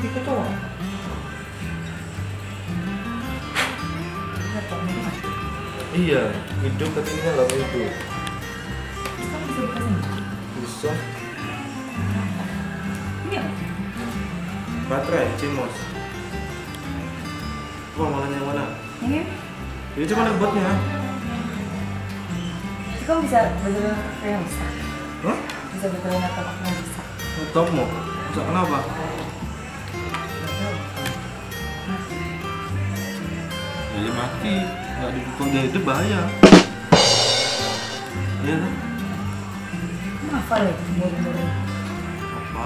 Lihat kok, ini kan. Iya, hidup tapi ini nggak mau hidup. Bisa buka sendiri. Bisa. Ini apa? Baterai, CMOS. Wah, malah yang mana? Ini Ini cuma ada. Terus kamu bisa betul-betul yang bisa. Hah? Bisa betul-betul laptop aku yang bisa. Laptop mau? Bisa kenapa? Ya mati. Nggak dipukul dia itu bahaya. Iya kan? Hafal ya? Murid-murid. Apa?